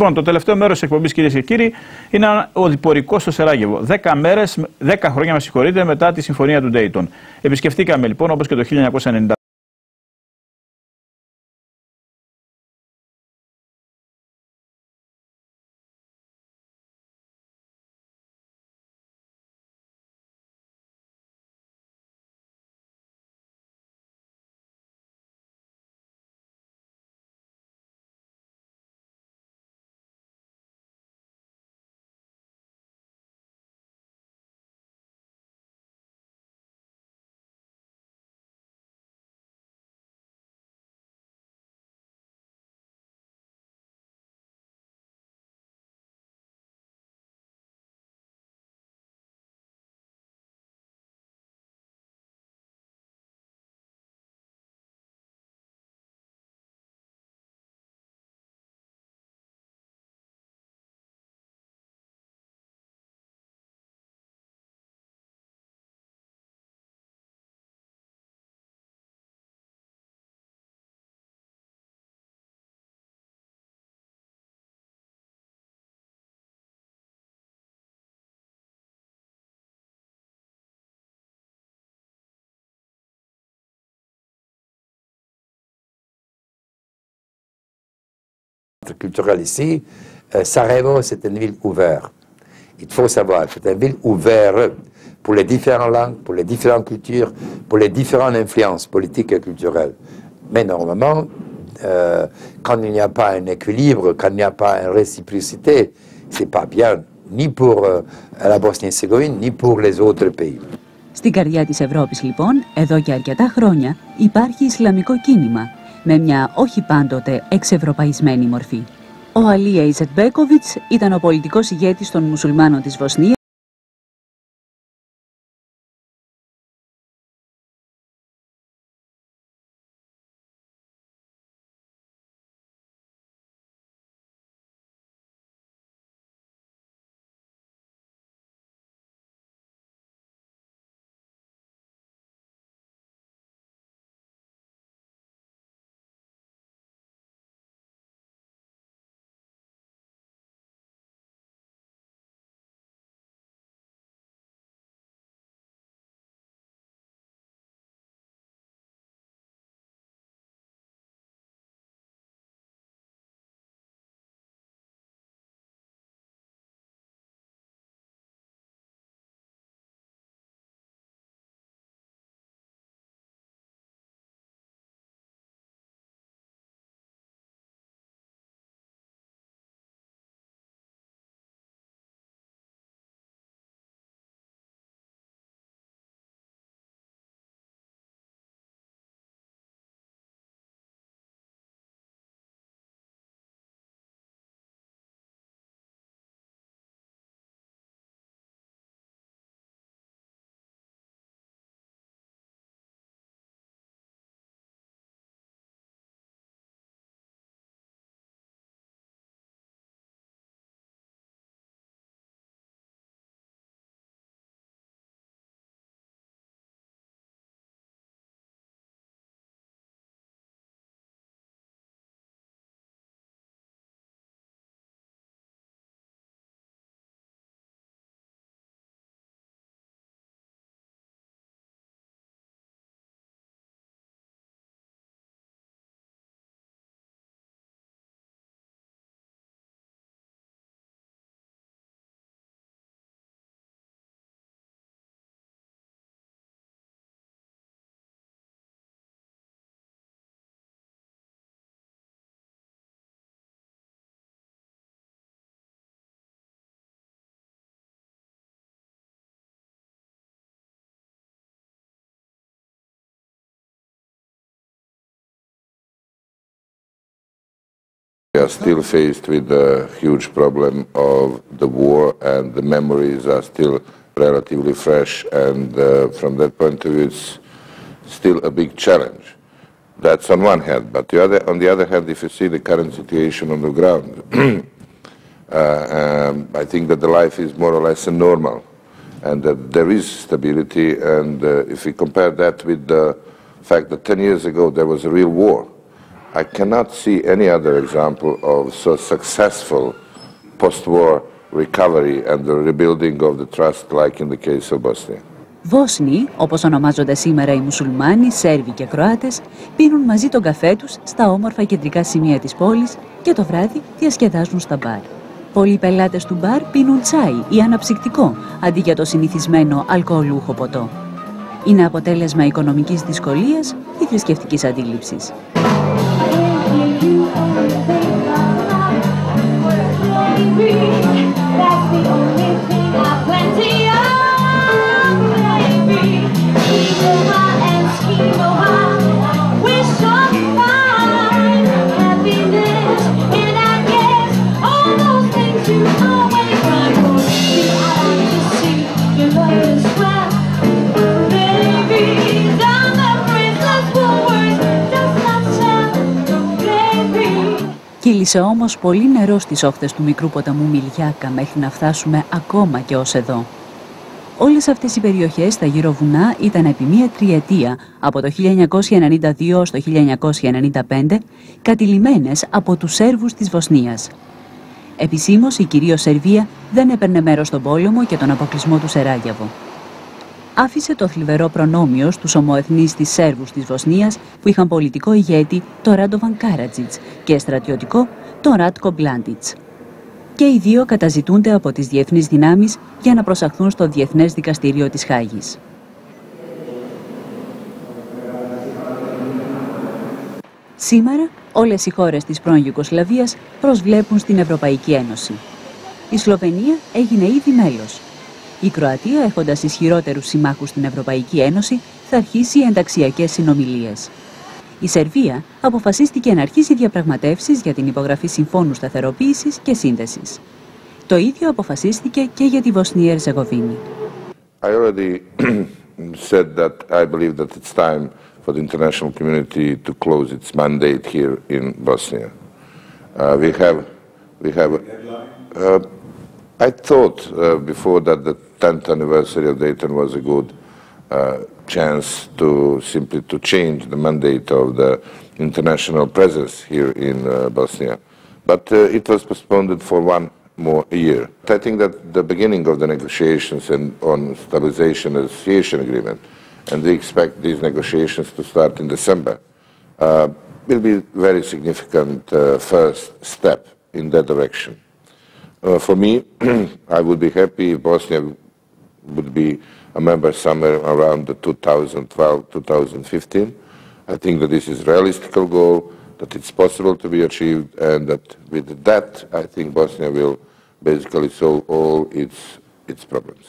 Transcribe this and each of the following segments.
Λοιπόν, το τελευταίο μέρος της εκπομπής, κυρίες και κύριοι, είναι ο διπορικό στο Σεράγεβο. Δέκα μέρες, δέκα χρόνια, με συγχωρείτε, μετά τη συμφωνία του Ντέιτον. Επισκεφτήκαμε λοιπόν, όπως και το 1990. culturel ici, euh, Sarajevo, c'est une ville ouverte. Il faut savoir, c'est une ville ouverte pour les différentes langues, pour les différentes cultures, pour les différentes influences politiques et culturelles. Mais normalement, euh, quand il n'y a pas un équilibre, quand il n'y a pas une réciprocité, c'est pas bien, ni pour euh, la Bosnie-Herzégovine, ni pour les autres pays. Στην καρδιά της Ευρώπης λοιπόν, εδώ και αρκετά χρόνια, υπάρχει Ισλαμικό κίνημα με μια όχι πάντοτε εξευρωπαϊσμένη μορφή. Ο Αλία Ιζετμπέκοβιτς ήταν ο πολιτικός ηγέτης των μουσουλμάνων της Βοσνίας We are still faced with the huge problem of the war and the memories are still relatively fresh and uh, from that point of view it's still a big challenge. That's on one hand, but the other, on the other hand, if you see the current situation on the ground, uh, um, I think that the life is more or less normal and that there is stability and uh, if we compare that with the fact that 10 years ago there was a real war, I cannot see any other example of so successful post-war recovery and the rebuilding of the trust like in the case of Bosnia. Βόσνοι, όπως ονομάζονται σήμερα οι μουσουλμάνοι, Σέρβοι και Κροάτες, πίνουν μαζί τον καφέ τους στα όμορφα κεντρικά σημεία της πόλης και το βράδυ διασκεδάζουν στα μπαρ. Πολλοί πελάτες του μπαρ πίνουν τσάι ή αναψυκτικό, αντί για το συνηθισμένο αλκοολούχο ποτό. Είναι αποτέλεσμα οικονομικής δυσκολίας ή θρησκευτικής αντίληψης. Κύλησε όμως πολύ νερό στις όχθες του μικρού ποταμού Μιλιάκα μέχρι να φτάσουμε ακόμα και ως εδώ. Όλες αυτές οι περιοχές στα γύρω βουνά ήταν επί μία τριετία, από το 1992 στο 1995, κατηλημένες από τους Σέρβους της Βοσνίας. Επισήμως η κυρίως Σερβία δεν έπαιρνε μέρος στον πόλεμο και τον αποκλεισμό του Σεράγιαβο άφησε το θλιβερό προνόμιο στους ομοεθνείς της Σέρβους της Βοσνίας που είχαν πολιτικό ηγέτη το Ράντοβαν Κάρατζιτς και στρατιωτικό τον Ράτκο Μπλάντιτς. Και οι δύο καταζητούνται από τις διεθνείς δυνάμεις για να προσαχθούν στο Διεθνές Δικαστήριο της Χάγης. Σήμερα όλες οι χώρες της πρώην Ιουκοσλαβίας προσβλέπουν στην Ευρωπαϊκή Ένωση. Η Σλοβενία έγινε ήδη μέλος η Κροατία, έχοντας ισχυρότερους συμμάχους στην Ευρωπαϊκή Ένωση, θα αρχίσει ενταξιακές συνομιλίες. Η Σερβία αποφασίστηκε να αρχίσει διαπραγματεύσεις για την υπογραφή συμφώνου σταθεροποίησης και σύνδεσης. Το ίδιο αποφασίστηκε και για τη Βοσνία Ερζεγοβίνη. I already said that I believe that it's time for the international community to close its mandate here in Bosnia. Uh, we have, we have. Uh, I thought uh, before that the 10th anniversary of Dayton was a good uh, chance to simply to change the mandate of the international presence here in uh, Bosnia. But uh, it was postponed for one more year. I think that the beginning of the negotiations and on stabilization and association agreement, and we expect these negotiations to start in December, uh, will be a very significant uh, first step in that direction. Uh, for me, I would be happy if Bosnia would be a member somewhere around the 2012-2015. I think that this is a realistic goal, that it's possible to be achieved, and that with that, I think Bosnia will basically solve all its, its problems.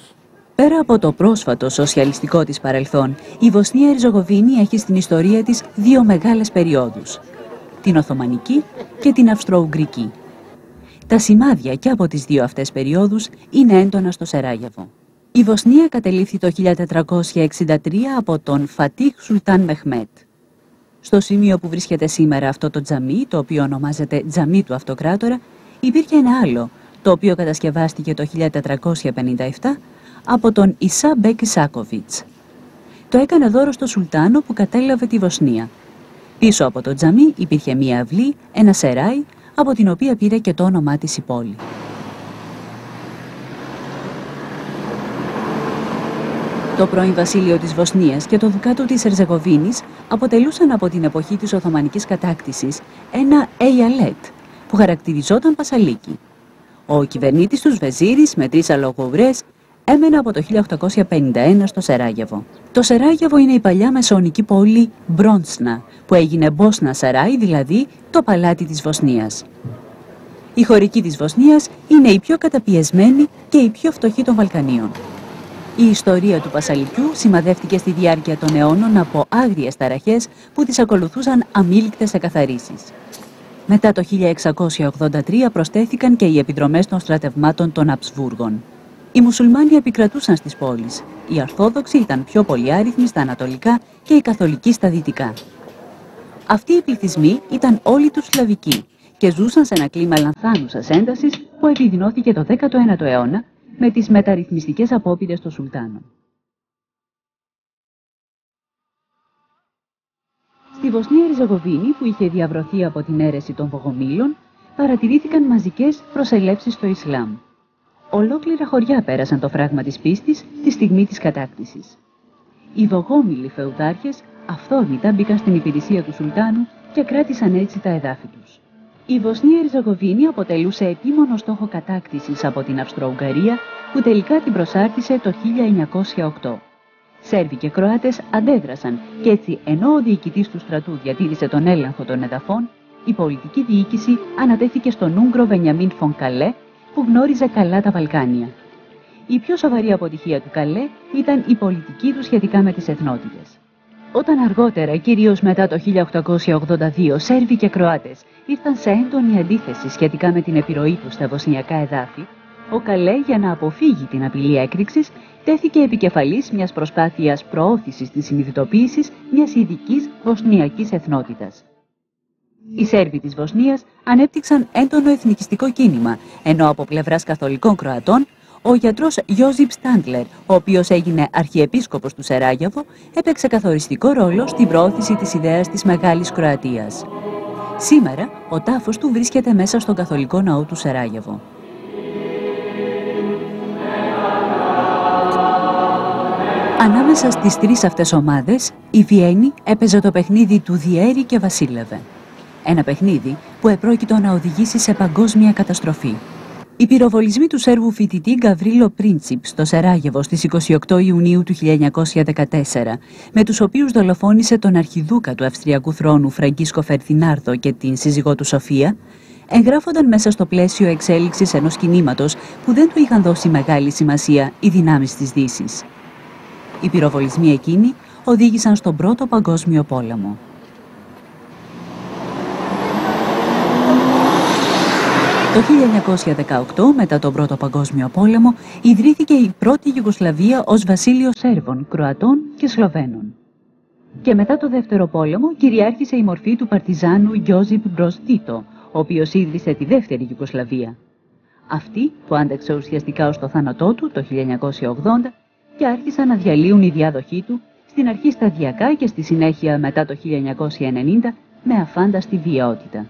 Πέρα από το πρόσφατο σοσιαλιστικό της παρελθόν, η Βοσνία Ερζογοβίνη έχει στην ιστορία της δύο μεγάλες περιόδους. Την Οθωμανική και την Αυστρο-Ουγγρική. Τα σημάδια και από τις δύο αυτές περιόδους είναι έντονα στο Σεράγεβο. Η Βοσνία κατελήφθη το 1463 από τον Φατίχ Σουλτάν Μεχμέτ. Στο σημείο που βρίσκεται σήμερα αυτό το τζαμί, το οποίο ονομάζεται τζαμί του αυτοκράτορα, υπήρχε ένα άλλο, το οποίο κατασκευάστηκε το 1457 από τον Ισά Μπέκ Σάκοβιτς. Το έκανε δώρο στο Σουλτάνο που κατέλαβε τη Βοσνία. Πίσω από το τζαμί υπήρχε μία αυλή, ένα σεράι, από την οποία πήρε και το όνομά της η πόλη. Το πρώην βασίλειο της Βοσνίας και το δουκάτο της Ερζεγοβίνης αποτελούσαν από την εποχή της Οθωμανικής κατάκτησης ένα «Εϊαλέτ» που χαρακτηριζόταν Πασαλίκη. Ο κυβερνήτης τους Βεζίρης με τρεις αλογοβρές έμενε από το 1851 στο Σεράγεβο. Το Σεράγεβο είναι η παλιά μεσαιωνική πόλη Μπρόντσνα, που έγινε Μπόσνα Σαράι, δηλαδή το παλάτι της Βοσνίας. Η χωρική της Βοσνίας είναι η πιο καταπιεσμένη και η πιο φτωχή των Βαλκανίων. Η ιστορία του Πασαλικιού σημαδεύτηκε στη διάρκεια των αιώνων από άγριες ταραχές που τις ακολουθούσαν αμήλικτες εκαθαρίσεις. Μετά το 1683 προσθέθηκαν και οι επιδρομές των στρατευμάτων των Αψβούργων. Οι μουσουλμάνοι επικρατούσαν στις πόλεις. Οι Αρθόδοξοι ήταν πιο πολυάριθμοι στα ανατολικά και οι Καθολικοί στα δυτικά. Αυτοί οι πληθυσμοί ήταν όλοι τους Σλαβικοί και ζούσαν σε ένα κλίμα λανθάνουσας έντασης που επιδεινώθηκε το 19ο αιώνα με τις μεταρρυθμιστικές απόπειρες των Σουλτάνων. Στη Βοσνία Ριζεγοβίνη, που είχε διαβρωθεί από την αίρεση των Βογομήλων, παρατηρήθηκαν μαζικές προσελεύσεις στο Ισλάμ. Ολόκληρα χωριά πέρασαν το φράγμα της πίστης τη στιγμή της κατάκτησης. Οι Βογόμιλοι φεουδάρχες αυθόρμητα μπήκαν στην υπηρεσία του Σουλτάνου και κράτησαν έτσι τα εδάφη τους. Η Βοσνία Ριζεγοβίνη αποτελούσε επίμονο στόχο κατάκτησης από την Αυστρο-Ουγγαρία που τελικά την προσάρτησε το 1908. Σέρβοι και Κροάτες αντέδρασαν και έτσι ενώ ο διοικητής του στρατού διατήρησε τον έλεγχο των εδαφών, η πολιτική διοίκηση ανατέθηκε στον Ούγκρο Βενιαμίν Φον Καλέ που γνώριζε καλά τα Βαλκάνια. Η πιο σοβαρή αποτυχία του Καλέ ήταν η πολιτική του σχετικά με τις εθνότητες. Όταν αργότερα, κυρίως μετά το 1882, Σέρβοι και Κροάτες ήρθαν σε έντονη αντίθεση σχετικά με την επιρροή τους στα βοσνιακά εδάφη, ο Καλέ για να αποφύγει την απειλή έκρηξης τέθηκε επικεφαλής μιας προσπάθειας προώθησης της συνειδητοποίησης μιας ειδικής βοσνιακής εθνότητας. Οι Σέρβοι της Βοσνίας ανέπτυξαν έντονο εθνικιστικό κίνημα, ενώ από πλευράς καθολικών Κροατών ο γιατρός Γιώζιπ Στάντλερ, ο οποίος έγινε αρχιεπίσκοπος του Σεράγεβο, έπαιξε καθοριστικό ρόλο στην προώθηση της ιδέας της Μεγάλης Κροατίας. Σήμερα, ο τάφος του βρίσκεται μέσα στον καθολικό ναό του Σεράγεβο. Ανάμεσα στις τρεις αυτές ομάδες, η Βιέννη έπαιζε το παιχνίδι του Διέρη και Βασίλευε. Ένα παιχνίδι που επρόκειτο να οδηγήσει σε παγκόσμια καταστροφή. Οι πυροβολισμοί του Σέρβου φοιτητή Γκαβρίλο Πρίντσιπ στο Σεράγεβο στις 28 Ιουνίου του 1914, με τους οποίους δολοφόνησε τον αρχιδούκα του Αυστριακού θρόνου Φραγκίσκο Φερθινάρδο και την σύζυγό του Σοφία, εγγράφονταν μέσα στο πλαίσιο εξέλιξης ενός κινήματος που δεν του είχαν δώσει μεγάλη σημασία οι δυνάμεις της Δύσης. Οι πυροβολισμοί εκείνοι οδήγησαν στον Πρώτο Παγκόσμιο Πόλεμο. Το 1918, μετά τον Πρώτο Παγκόσμιο Πόλεμο, ιδρύθηκε η πρώτη Ιουγκοσλαβία ως βασίλειος Σέρβων, Κροατών και Σλοβαίνων. Και μετά το Δεύτερο Πόλεμο κυριάρχησε η μορφή του παρτιζάνου Γιώζιπ Μπρος Τίτο, ο οποίος ίδρυσε τη Δεύτερη Ιουγκοσλαβία. Αυτή, που άντεξε ουσιαστικά ως το θάνατό του το 1980, και άρχισαν να διαλύουν η διάδοχή του, στην αρχή σταδιακά και στη συνέχεια μετά το 1990 με αφάνταστη βιαιότητα.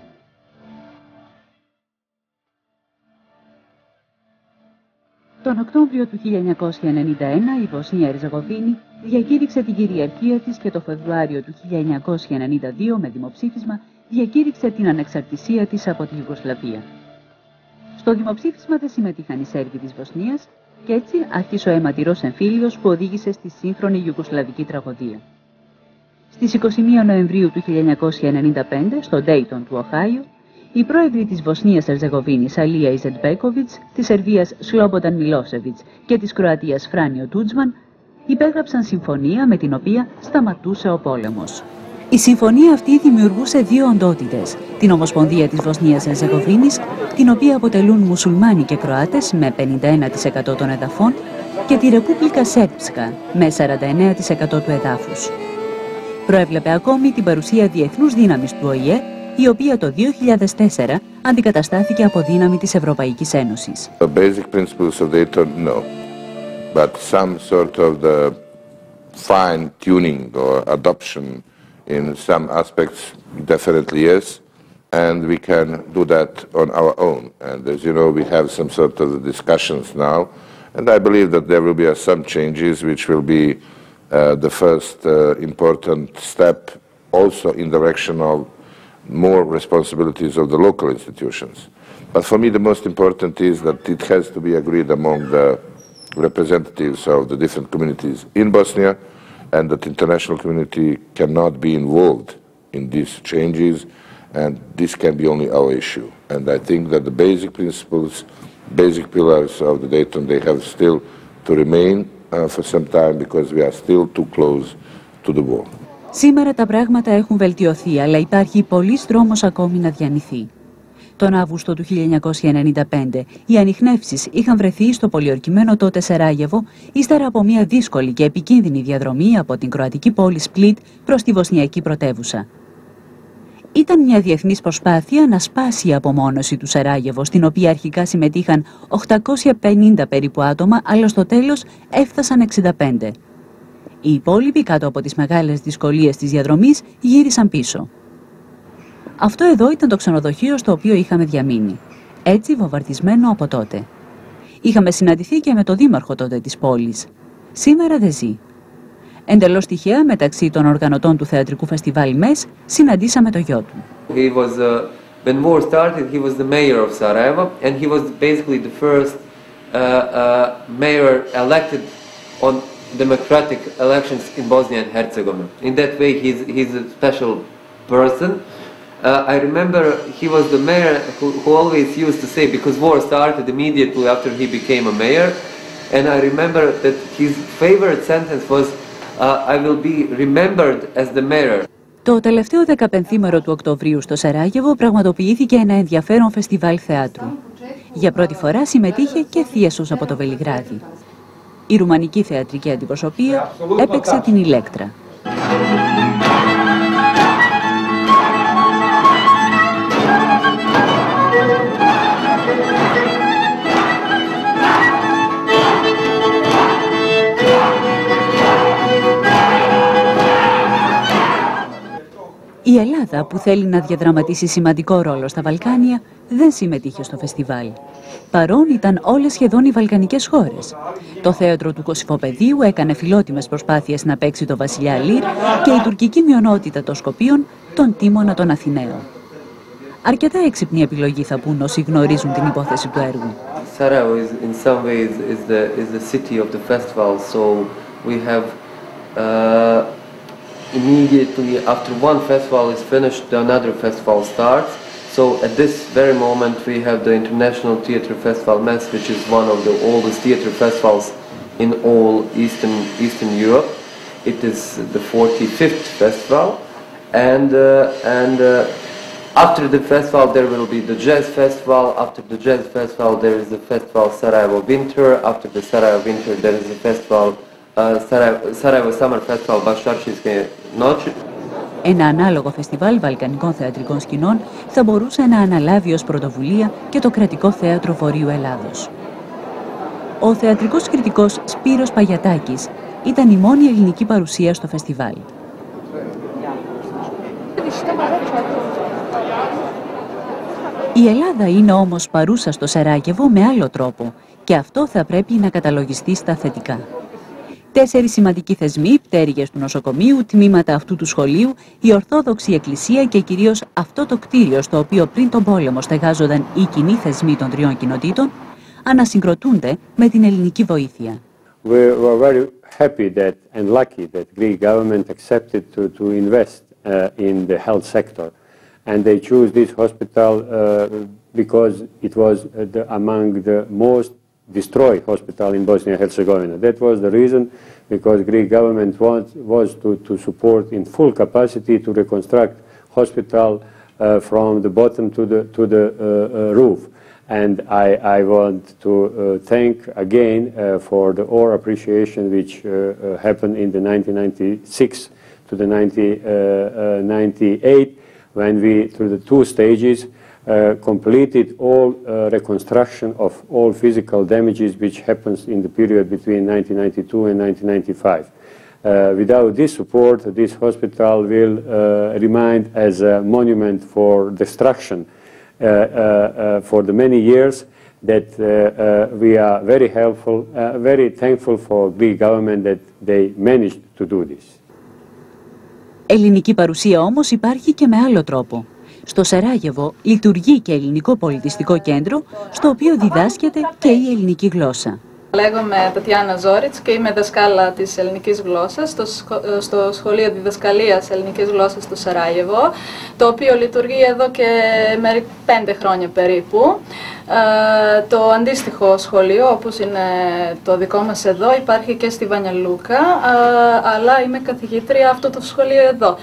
Τον Οκτώβριο του 1991 η Βοσνία Ριζαγοβίνη διακήρυξε την κυριαρχία της και το Φεβρουάριο του 1992 με δημοψήφισμα διακήρυξε την ανεξαρτησία της από τη Ιουγκοσλαβία. Στο δημοψήφισμα δεν συμμετείχαν οι Σέρβοι της Βοσνίας και έτσι άρχισε ο αιματηρός εμφύλιος που οδήγησε στη σύγχρονη Ιουγκοσλαβική τραγωδία. Στις 21 Νοεμβρίου του 1995, στο Ντέιτον του Οχάιο, οι πρόεδροι της Βοσνίας Ερζεγοβίνης Αλία Ιζετμπέκοβιτς, της Σερβίας Σλόμπονταν Μιλόσεβιτς και της Κροατίας Φράνιο Τούτζμαν υπέγραψαν συμφωνία με την οποία σταματούσε ο πόλεμος. Η συμφωνία αυτή δημιουργούσε δύο οντότητες, την Ομοσπονδία της Βοσνίας Ερζεγοβίνης, την οποία αποτελούν μουσουλμάνοι και Κροάτες με 51% των εδαφών και τη Ρεπούμπλικα Σέρψκα με 49% του εδάφους. Προέβλεπε ακόμη την παρουσία διεθνούς δύναμης του ΟΗΕ η οποία το 2004 αντικαταστάθηκε από δύναμη της Ευρωπαϊκής Ένωσης. The basic principles of Dayton, no. But some sort of the fine tuning or adoption in some aspects, definitely yes. And we can do that on our own. And as you know, we have some sort of discussions now. And I believe that there will be uh, some changes which will be uh, the first uh, important step also in direction of more responsibilities of the local institutions. But for me, the most important is that it has to be agreed among the representatives of the different communities in Bosnia, and that international community cannot be involved in these changes, and this can be only our issue. And I think that the basic principles, basic pillars of the Dayton, they have still to remain uh, for some time because we are still too close to the war. Σήμερα τα πράγματα έχουν βελτιωθεί, αλλά υπάρχει πολλής δρόμος ακόμη να διανυθεί. Τον Αύγουστο του 1995, οι ανιχνεύσεις είχαν βρεθεί στο πολιορκημένο τότε Σεράγεβο, ύστερα από μια δύσκολη και επικίνδυνη διαδρομή από την κροατική πόλη Σπλίτ προς τη βοσνιακή πρωτεύουσα. Ήταν μια διεθνής προσπάθεια να σπάσει η απομόνωση του Σεράγεβο, στην οποία αρχικά συμμετείχαν 850 περίπου άτομα, αλλά στο τέλος έφτασαν 65. Οι υπόλοιποι, κάτω από τις μεγάλες δυσκολίες της διαδρομής, γύρισαν πίσω. Αυτό εδώ ήταν το ξενοδοχείο στο οποίο είχαμε διαμείνει. Έτσι βομβαρδισμένο από τότε. Είχαμε συναντηθεί και με τον δήμαρχο τότε της πόλης. Σήμερα δεν ζει. Εντελώς τυχαία μεταξύ των οργανωτών του θεατρικού φεστιβάλ ΜΕΣ συναντήσαμε το γιο του. He was, uh, when war started, he was the mayor of Sarajevo and he was basically the first uh, uh, mayor elected on democratic elections in Bosnia and Herzegovina. In that way, he's, he's a special person. Uh, I remember he was the mayor who, who always used to say, because war started immediately after he became a mayor, and I remember that his favorite sentence was, uh, I will be remembered as the mayor. Το τελευταίο 15μέρο του Οκτωβρίου στο Σαράγεβο πραγματοποιήθηκε ένα ενδιαφέρον φεστιβάλ θεάτρου. Για πρώτη φορά συμμετείχε και Θίασος από το Βελιγράδι. Η ρουμανική θεατρική αντιπροσωπεία έπαιξε την Ηλέκτρα. Η Ελλάδα, που θέλει να διαδραματίσει σημαντικό ρόλο στα Βαλκάνια, δεν συμμετείχε στο φεστιβάλ. Παρόν ήταν όλες σχεδόν οι βαλκανικές χώρες. Το θέατρο του Κωσυφοπεδίου έκανε φιλότιμες προσπάθειες να παίξει το Βασιλιά Λύρ και η τουρκική μειονότητα των Σκοπίων τον Τίμωνα των Αθηναίων. Αρκετά έξυπνη επιλογή θα πούν όσοι γνωρίζουν την υπόθεση του έργου. Sarajevo is in some ways is the is the city of the festival. So we have uh, immediately after one festival is finished, another festival starts. So at this very moment, we have the International Theatre Festival MES, which is one of the oldest theatre festivals in all Eastern Eastern Europe. It is the 45th festival, and uh, and. Uh, after the festival, there will be the jazz festival. After the jazz festival, there is the festival Sarajevo Winter. After the Sarajevo Winter, there is the festival uh, Sarajevo, Sarajevo Summer Festival Bašarčinske noći. Ένα ανάλογο φεστιβάλ βαλκανικών θεατρικών σκηνών θα μπορούσε να αναλάβει ως πρωτοβουλία και το Κρατικό Θέατρο Βορείου Ελλάδος. Ο θεατρικός κριτικός Σπύρος Παγιατάκης ήταν η μόνη ελληνική παρουσία στο φεστιβάλ. Η Ελλάδα είναι όμως παρούσα στο Σεράκεβο με άλλο τρόπο και αυτό θα πρέπει να καταλογιστεί στα θετικά. Τέσσερις σημαντικοί θεσμοί, πτέρυγες του νοσοκομείου, τμήματα αυτού του σχολείου, η Ορθόδοξη Εκκλησία και κυρίως αυτό το κτίριο στο οποίο πριν τον πόλεμο στεγάζονταν οι κοινοί θεσμοί των τριών κοινοτήτων, ανασυγκροτούνται με την ελληνική βοήθεια. We were very happy that and lucky that Greek government accepted to, to invest uh, in the health sector. And they chose this hospital uh, because it was uh, the, among the most destroyed hospital in Bosnia and Herzegovina. That was the reason because Greek government was, was to, to support in full capacity to reconstruct hospital uh, from the bottom to the, to the uh, uh, roof. And I, I want to uh, thank again uh, for the all appreciation which uh, happened in the 1996 to the 1998 when we, through the two stages, completed all uh, reconstruction of all physical damages which happens in the period between 1992 and 1995. Uh, without this support, this hospital will uh, remain as a monument for destruction uh, uh, uh, for the many years that uh, uh, we are very helpful, uh, very thankful for Greek government that they managed to do this. Ελληνική παρουσία όμως υπάρχει και με άλλο τρόπο. Στο Σεράγεβο λειτουργεί και ελληνικό πολιτιστικό κέντρο, στο οποίο διδάσκεται και η ελληνική γλώσσα. Λέγομαι Τατιάνα Ζόριτς και είμαι δασκάλα της ελληνικής γλώσσας στο, σχο- στο Σχολείο Διδασκαλίας Ελληνικής Γλώσσας του Σαράγεβο, το οποίο λειτουργεί εδώ και μερι- πέντε χρόνια περίπου. Ε, το αντίστοιχο σχολείο, όπως είναι το δικό μας εδώ, υπάρχει και στη Βανιαλούκα, ε, αλλά είμαι καθηγήτρια αυτό το σχολείο εδώ.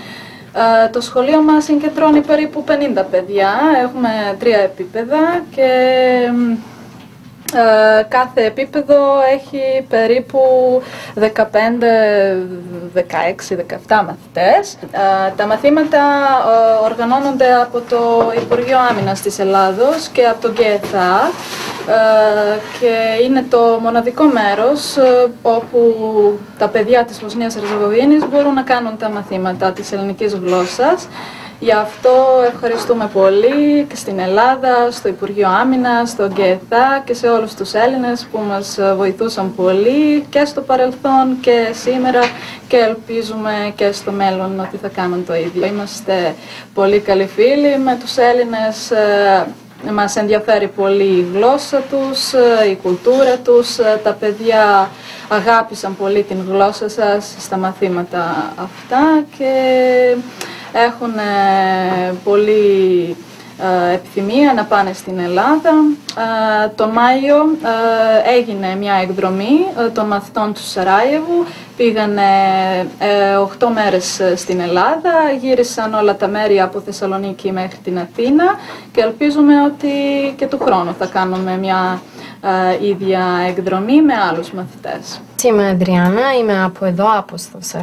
Ε, το σχολείο μας συγκεντρώνει περίπου 50 παιδιά, έχουμε τρία επίπεδα και ε, κάθε επίπεδο έχει περίπου 15, 16, 17 μαθητές. Ε, τα μαθήματα ε, οργανώνονται από το Υπουργείο Άμυνας της Ελλάδος και από τον ΚΕΘΑ και είναι το μοναδικό μέρος όπου τα παιδιά της Βοσνίας Ερζεγοβίνης μπορούν να κάνουν τα μαθήματα της ελληνικής γλώσσας Γι' αυτό ευχαριστούμε πολύ και στην Ελλάδα, στο Υπουργείο Άμυνας, στον ΚΕΘΑ και σε όλους τους Έλληνες που μας βοηθούσαν πολύ και στο παρελθόν και σήμερα και ελπίζουμε και στο μέλλον ότι θα κάνουν το ίδιο. Είμαστε πολύ καλοί φίλοι με τους Έλληνες, ε, μας ενδιαφέρει πολύ η γλώσσα τους, ε, η κουλτούρα τους, ε, τα παιδιά αγάπησαν πολύ την γλώσσα σας στα μαθήματα αυτά και έχουν ε, πολύ ε, επιθυμία να πάνε στην Ελλάδα. Ε, τον Μάιο έγινε μια εκδρομή των μαθητών του Σαράγεβου. Πήγανε 8 μέρες στην Ελλάδα, γύρισαν όλα τα μέρη από Θεσσαλονίκη μέχρι την Αθήνα και ελπίζουμε ότι και του χρόνου θα κάνουμε μια ίδια εκδρομή με άλλους μαθητές. Είμαι Αντριάννα, είμαι από εδώ, από,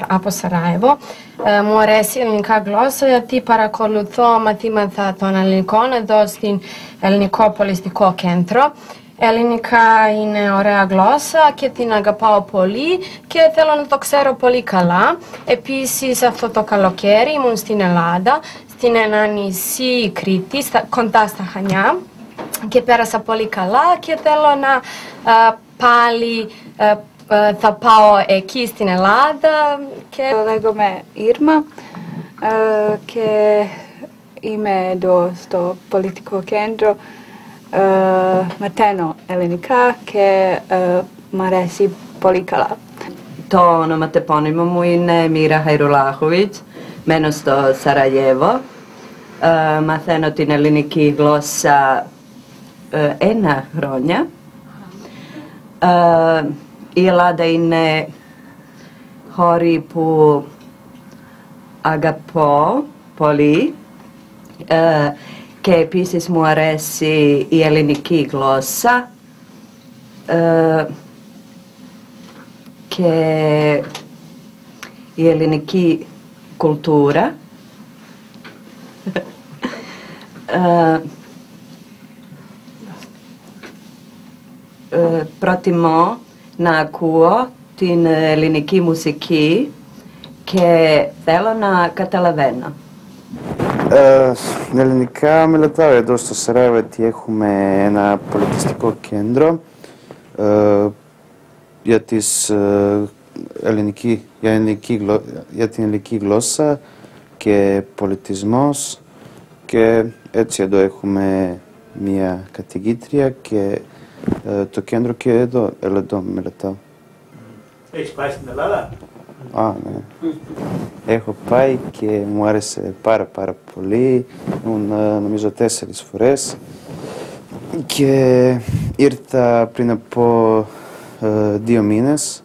από Σαράεβο. Ε, μου αρέσει η ελληνικά γλώσσα γιατί παρακολουθώ μαθήματα των ελληνικών εδώ στην Ελληνικό Πολιστικό Κέντρο. Ελληνικά είναι ωραία γλώσσα και την αγαπάω πολύ και θέλω να το ξέρω πολύ καλά. Επίσης αυτό το καλοκαίρι ήμουν στην Ελλάδα, στην ένα νησί Κρήτη, κοντά στα Χανιά και πέρασα πολύ καλά και θέλω να uh, πάλι uh, ε, θα πάω εκεί στην Ελλάδα και λέγομαι Ήρμα ε, και είμαι εδώ στο πολιτικό κέντρο ε, μαθαίνω ελληνικά και μ' αρέσει πολύ καλά. Το όνομα τεπώνυμο μου είναι Μίρα Χαϊρουλάχοβιτς, μένω στο Σαραγεύο. μαθαίνω την ελληνική γλώσσα ένα χρόνια. Η Ελλάδα είναι χώρη που αγαπώ πολύ ε, και επίσης μου αρέσει η ελληνική γλώσσα ε, και η ελληνική κουλτούρα. ε, ε προτιμώ να ακούω την ελληνική μουσική και θέλω να καταλαβαίνω. Ε, ελληνικά μελετάω εδώ στο Σαράβο ότι έχουμε ένα πολιτιστικό κέντρο ε, για, τις, ε, ελληνική, για, ελληνική, για την ελληνική γλώσσα και πολιτισμός και έτσι εδώ έχουμε μια καθηγήτρια και ε, το κέντρο και εδώ, εδώ μελετάω. Έχεις πάει στην Ελλάδα; Α, ναι. Έχω πάει και μου άρεσε πάρα πάρα πολύ. Ήμουν ε, νομίζω τέσσερις φορές. Και ήρθα πριν από ε, δύο μήνες.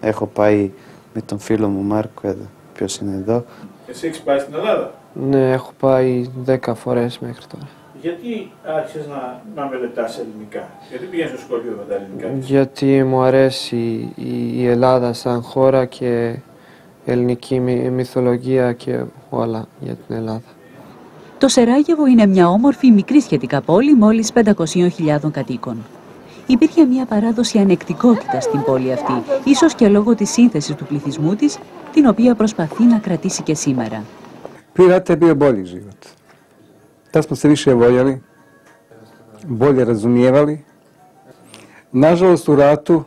έχω πάει με τον φίλο μου Μάρκο εδώ. Ποιος είναι εδώ. Εσύ έχεις πάει στην Ελλάδα; Ναι, έχω πάει δέκα φορές μέχρι τώρα. Γιατί άρχισες να, να μελετάς ελληνικά, γιατί πήγαινες στο σχολείο με τα ελληνικά; Γιατί μου αρέσει η, Ελλάδα σαν χώρα και ελληνική μυθολογία και όλα για την Ελλάδα. Το Σεράγεβο είναι μια όμορφη μικρή σχετικά πόλη μόλις 500.000 κατοίκων. Υπήρχε μια παράδοση ανεκτικότητας στην πόλη αυτή, ίσως και λόγω της σύνθεσης του πληθυσμού της, την οποία προσπαθεί να κρατήσει και σήμερα. Prije bio bolji Tad smo se više voljeli, bolje razumijevali; Nažalost u ratu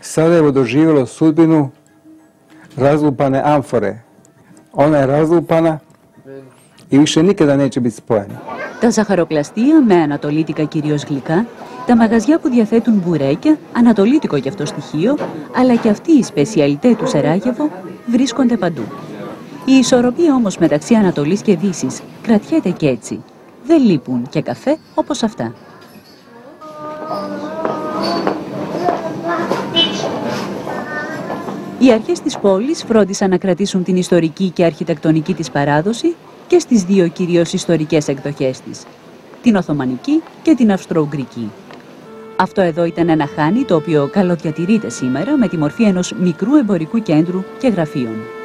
Sarajevo doživjelo sudbinu razlupane amfore. Ona je razlupana i više nikada neće biti spojena. Τα ζαχαροπλαστεία με ανατολίτικα κυρίως γλυκά, τα μαγαζιά που διαθέτουν μπουρέκια, ανατολίτικο και αυτό στοιχείο, αλλά και αυτή η σπεσιαλιτέ του Σεράγεβο βρίσκονται παντού. Η ισορροπία όμως μεταξύ Ανατολής και Δύσης κρατιέται και έτσι. Δεν λείπουν και καφέ όπως αυτά. Οι αρχές της πόλης φρόντισαν να κρατήσουν την ιστορική και αρχιτεκτονική της παράδοση και στις δύο κυρίως ιστορικές εκδοχές της, την Οθωμανική και την Αυστρο-Ουγγρική. Αυτό εδώ ήταν ένα χάνι το οποίο καλοδιατηρείται σήμερα με τη μορφή ενός μικρού εμπορικού κέντρου και γραφείων.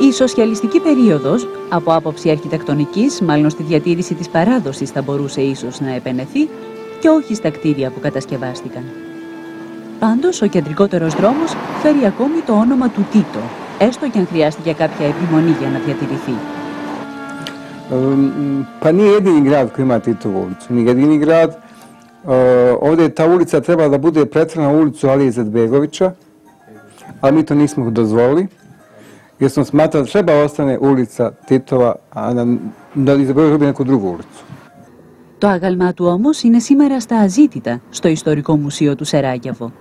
Η σοσιαλιστική περίοδος, από άποψη αρχιτεκτονικής, μάλλον στη διατήρηση της παράδοσης θα μπορούσε ίσως να επενεθεί και όχι στα κτίρια που κατασκευάστηκαν. Πάντως, ο κεντρικότερος δρόμος φέρει ακόμη το όνομα του Τίτο, έστω και αν χρειάστηκε κάποια επιμονή για να διατηρηθεί. Pa nije jedini grad koji ima Titovu ulicu. Nije jedini grad. Ovdje ta ulica treba da bude pretrana ulicu Alije Izetbegovića, ali mi to nismo dozvolili. Jer smo smatrali da treba ostane ulica Titova, a da Izetbegović neku drugu ulicu. Το άγαλμά του όμως είναι σήμερα στα αζήτητα στο Ιστορικό Μουσείο του Σεράγεβο.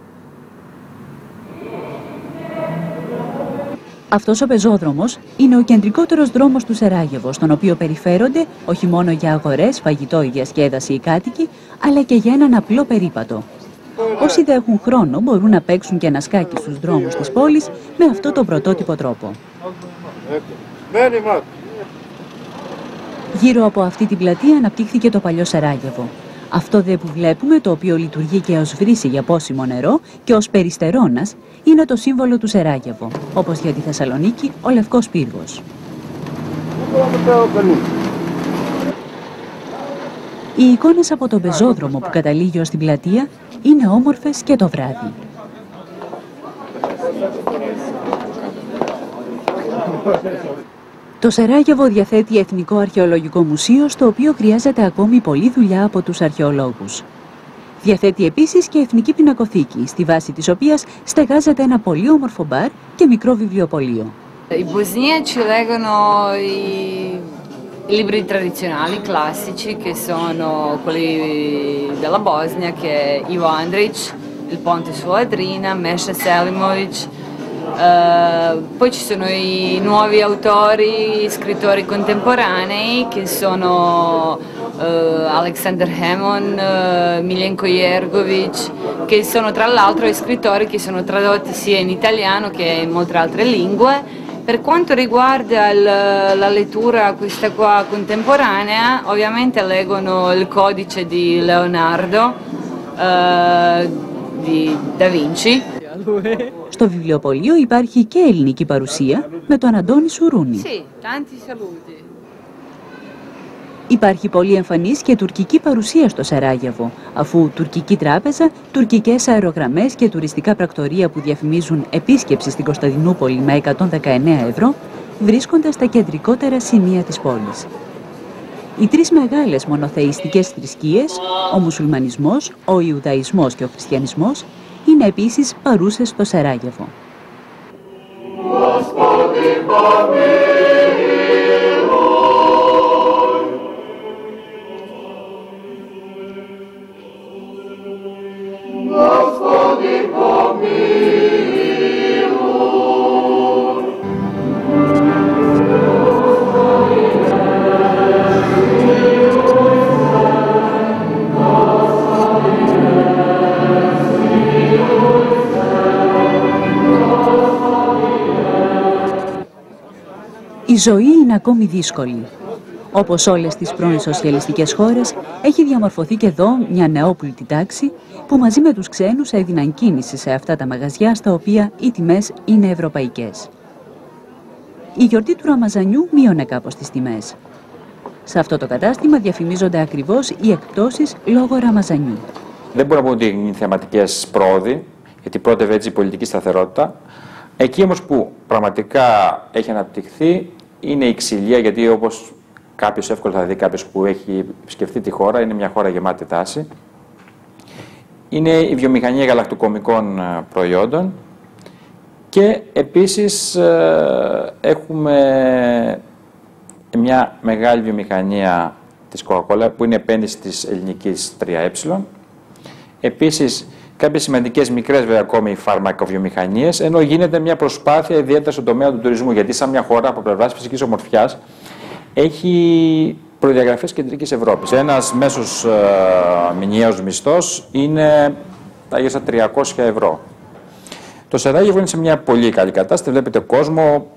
Αυτός ο πεζόδρομος είναι ο κεντρικότερος δρόμος του Σεράγεβο, στον οποίο περιφέρονται όχι μόνο για αγορές, φαγητό ή διασκέδαση οι κάτοικοι, αλλά και για έναν απλό περίπατο. Όσοι δεν έχουν χρόνο μπορούν να παίξουν και ένα σκάκι στους δρόμους της πόλης με αυτό το πρωτότυπο τρόπο. Γύρω από αυτή την πλατεία αναπτύχθηκε το παλιό Σεράγεβο. Αυτό δε που βλέπουμε, το οποίο λειτουργεί και ως βρύση για πόσιμο νερό και ως περιστερώνας, είναι το σύμβολο του Σεράγεβο, όπως για τη Θεσσαλονίκη ο Λευκός Πύργος. Οι εικόνες από τον πεζόδρομο που καταλήγει ως την πλατεία είναι όμορφες και το βράδυ. Το Σεράγεβο διαθέτει Εθνικό Αρχαιολογικό Μουσείο, στο οποίο χρειάζεται ακόμη πολλή δουλειά από τους αρχαιολόγους. Διαθέτει επίσης και Εθνική Πινακοθήκη, στη βάση της οποίας στεγάζεται ένα πολύ όμορφο μπαρ και μικρό βιβλιοπωλείο. I bosniaci leggono i libri tradizionali, classici, che sono quelli della Bosnia, che è Ivo Andrić, Il Ponte su Adrina, Mesha Selimovic, Uh, poi ci sono i nuovi autori, scrittori contemporanei che sono uh, Alexander Hemon, uh, Milenko Jergovic, che sono tra l'altro scrittori che sono tradotti sia in italiano che in molte altre lingue. Per quanto riguarda il, la lettura questa qua contemporanea, ovviamente leggono il codice di Leonardo di Da Vinci Στο βιβλιοπωλείο υπάρχει και ελληνική παρουσία με τον Αντώνη Σουρούνη. Υπάρχει πολύ εμφανής και τουρκική παρουσία στο Σαράγεβο, αφού τουρκική τράπεζα, τουρκικές αερογραμμές και τουριστικά πρακτορία που διαφημίζουν επίσκεψη στην Κωνσταντινούπολη με 119 ευρώ βρίσκονται στα κεντρικότερα σημεία της πόλης. Οι τρεις μεγάλες μονοθεϊστικές θρησκείες, ο μουσουλμανισμός, ο Ιουδαϊσμός και ο χριστιανισμός, είναι επίσης παρούσες στο Σεράγεβο. Η ζωή είναι ακόμη δύσκολη. Όπως όλες τις πρώην σοσιαλιστικές χώρες, έχει διαμορφωθεί και εδώ μια νεόπουλτη τάξη που μαζί με τους ξένους έδιναν κίνηση σε αυτά τα μαγαζιά στα οποία οι τιμές είναι ευρωπαϊκές. Η γιορτή του Ραμαζανιού μείωνε κάπως τις τιμές. Σε αυτό το κατάστημα διαφημίζονται ακριβώς οι εκπτώσεις λόγω Ραμαζανιού. Δεν μπορούμε να πούμε ότι είναι θεματικές πρόοδοι, γιατί πρώτευε έτσι η πολιτική σταθερότητα. Εκεί όμως που πραγματικά έχει αναπτυχθεί είναι η ξυλία, γιατί όπως κάποιος εύκολα θα δει, κάποιος που έχει σκεφτεί τη χώρα, είναι μια χώρα γεμάτη τάση. Είναι η βιομηχανία γαλακτοκομικών ε, προϊόντων και επίσης ε, έχουμε μια μεγάλη βιομηχανία της Coca-Cola που είναι επένδυση της ελληνικής 3Ε. Επίσης κάποιες σημαντικές μικρές βέβαια ακόμη φαρμακοβιομηχανίες, ενώ γίνεται μια προσπάθεια ιδιαίτερα στον τομέα του τουρισμού, γιατί σαν μια χώρα από πλευράς φυσικής ομορφιάς έχει προδιαγραφές κεντρικής Ευρώπης. Ένας μέσος ε, μηνιαίος μισθός είναι τα στα 300 ευρώ. Το Σεράγεβο είναι σε μια πολύ καλή κατάσταση. Βλέπετε κόσμο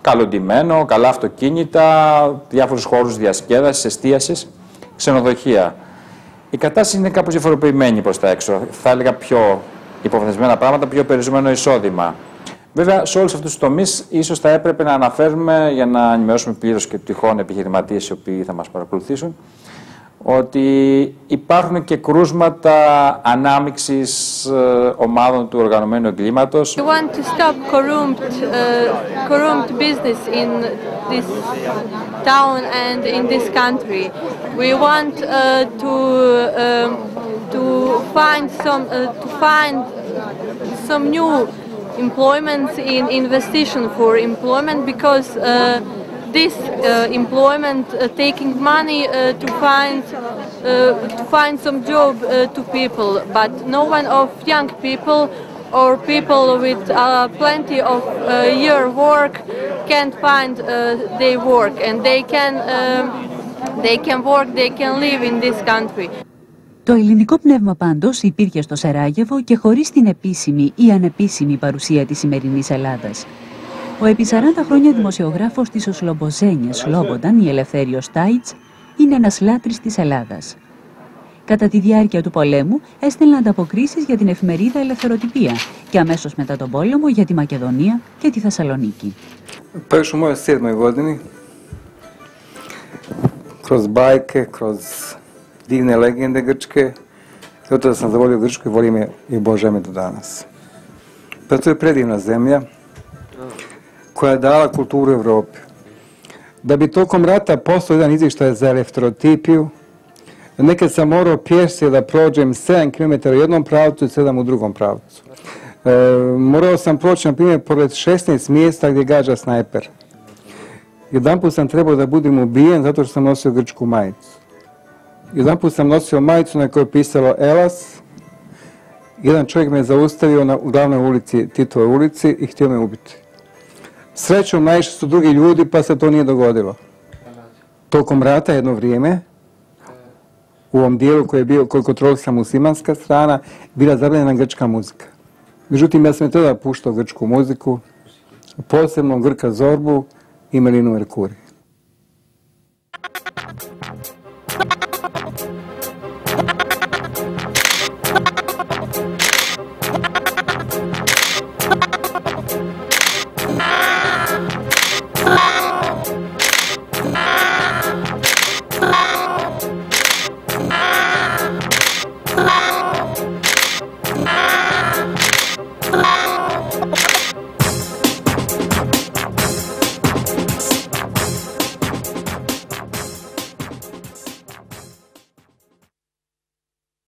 καλοντημένο, καλά αυτοκίνητα, διάφορους χώρους διασκέδασης, εστίασης, ξενοδοχεία. Η κατάσταση είναι κάπως διαφοροποιημένη προς τα έξω. Θα έλεγα πιο υποθεσμένα πράγματα, πιο περιορισμένο εισόδημα. Βέβαια, σε όλους αυτούς τους τομείς, ίσως θα έπρεπε να αναφέρουμε για να ενημερώσουμε πλήρως και τυχόν επιχειρηματίες οι οποίοι θα μας παρακολουθήσουν, ότι υπάρχουν και κρούσματα ανάμειξης ομάδων του οργανωμένου εγκλήματος. We want to stop corrupt, uh, corrupt business in this town and in this country. We want uh, to uh, to find some uh, to find some new employment in investigation for employment because uh, this uh, employment uh, taking money uh, to find to find some job to people. But no one of young people or people with plenty of year work can't find their work. And they can um, they can work they can live in this country Το ελληνικό πνεύμα πάντως υπήρχε στο Σεράγεβο και χωρίς την επίσημη ή ανεπίσημη παρουσία της σημερινής Ελλάδας. Ο επί 40 χρόνια δημοσιογράφος της Οσλομποζένιας Σλόμπονταν, η Ελευθέριος Στάιτς, είναι ένας λάτρης της Ελλάδας. Κατά τη διάρκεια του πολέμου έστελνε ανταποκρίσεις για την εφημερίδα Ελευθεροτυπία και αμέσως μετά τον πόλεμο για τη Μακεδονία και τη Θεσσαλονίκη. kroz bajke, kroz divne legende grčke. Zato da sam zavolio Grčku i volim je i obožavam je do danas. Pa to je predivna zemlja koja je dala kulturu Evropi. Da bi tokom rata postao jedan izvještaj za elektrotipiju, nekad sam morao pješće da prođem 7 km u jednom pravcu i 7 u drugom pravcu. E, morao sam proći, na primjer, pored 16 mjesta gdje gađa snajper. Jedan put sam trebao da budem ubijen zato što sam nosio grčku majicu. Jedan put sam nosio majicu na kojoj je pisalo Elas. Jedan čovjek me zaustavio na glavnoj ulici, Titove ulici i htio me ubiti. Srećom naišli su drugi ljudi pa se to nije dogodilo. Tokom rata jedno vrijeme, u ovom dijelu koji je bio, koji kontrolisala muslimanska strana, bila zabranjena grčka muzika. Međutim, ja sam i tada puštao grčku muziku, posebno Grka Zorbu e Marina cura.